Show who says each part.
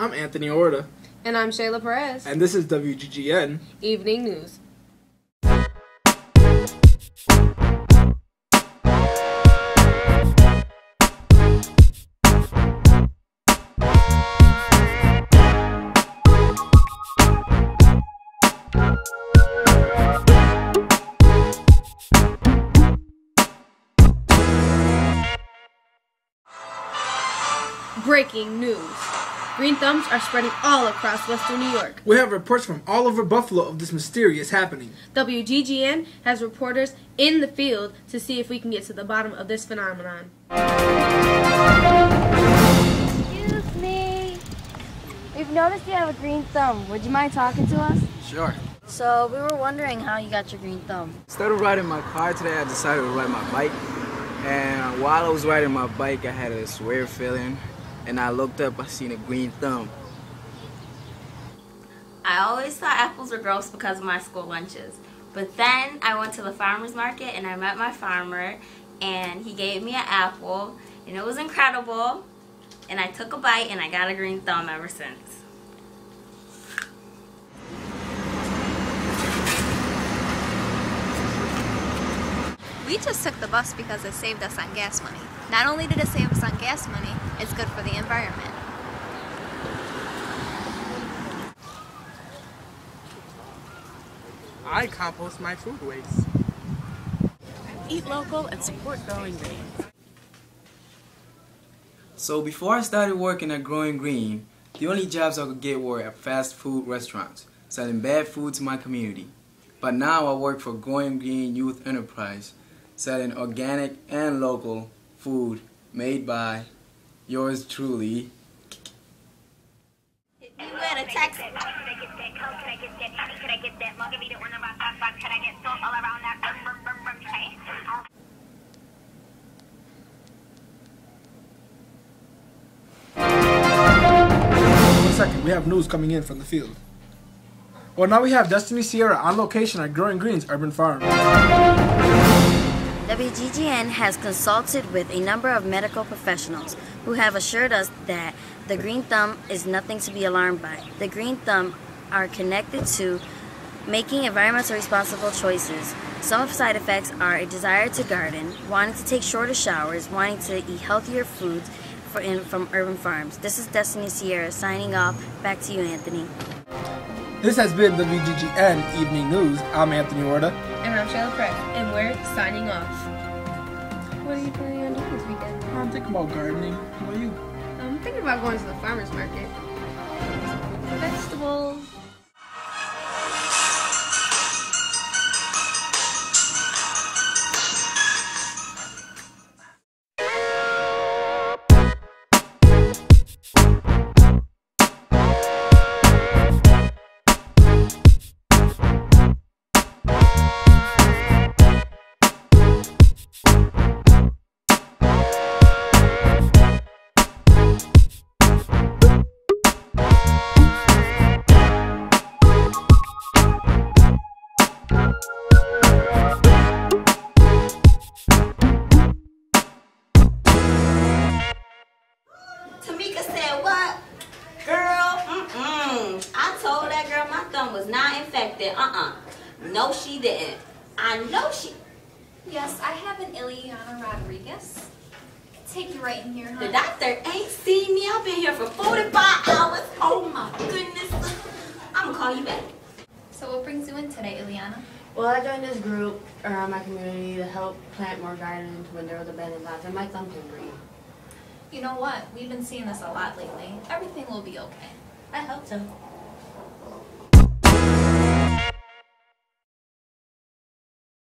Speaker 1: I'm Anthony Orta.
Speaker 2: And I'm Shayla Perez.
Speaker 1: And this is WGGN
Speaker 2: Evening News. Breaking news. Green thumbs are spreading all across western New York.
Speaker 1: We have reports from all over Buffalo of this mysterious happening.
Speaker 2: WGGN has reporters in the field to see if we can get to the bottom of this phenomenon.
Speaker 3: Excuse me. We've noticed you have a green thumb. Would you mind talking to us?
Speaker 4: Sure.
Speaker 3: So, we were wondering how you got your green thumb.
Speaker 4: Instead of riding my car today, I decided to ride my bike. And while I was riding my bike, I had this weird feeling. And I looked up, I seen a green thumb.
Speaker 5: I always thought apples were gross because of my school lunches. But then I went to the farmer's market and I met my farmer and he gave me an apple and it was incredible. And I took a bite and I got a green thumb ever since.
Speaker 6: We just took the bus because it saved us on gas money. Not only did it save us on gas money, it's good for the environment.
Speaker 7: I compost my food waste.
Speaker 8: Eat local and support Growing Green.
Speaker 4: So before I started working at Growing Green, the only jobs I could get were at fast food restaurants, selling bad food to my community. But now I work for Growing Green Youth Enterprise, selling organic and local food made by yours truly.
Speaker 1: One second, we have news coming in from the field. Well, now we have Destiny Sierra on location at Growing Greens Urban Farm.
Speaker 3: WGGN has consulted with a number of medical professionals who have assured us that the green thumb is nothing to be alarmed by. The green thumb are connected to making environmentally responsible choices. Some of side effects are a desire to garden, wanting to take shorter showers, wanting to eat healthier foods in, from urban farms. This is Destiny Sierra signing off. Back to you, Anthony.
Speaker 1: This has been the VGGN Evening News. I'm Anthony Orta.
Speaker 2: And I'm Shayla Perez. And we're signing off. What are you planning on doing this weekend?
Speaker 1: I'm thinking about gardening. How about you?
Speaker 2: I'm thinking about going to the farmer's market. Vegetables.
Speaker 5: That girl my thumb was not infected. Uh-uh. No, she didn't. I know she...
Speaker 6: Yes, I have an Ileana Rodriguez. I can take you right in here,
Speaker 5: The doctor ain't seen me. I've been here for 45 hours. Oh my goodness. I'm gonna call you back.
Speaker 6: So what brings you in today, Ileana?
Speaker 9: Well, I joined this group around my community to help plant more gardens when there was abandoned lots, and my thumb turned green.
Speaker 6: You know what? We've been seeing this a lot lately. Everything will be okay.
Speaker 5: I hope so.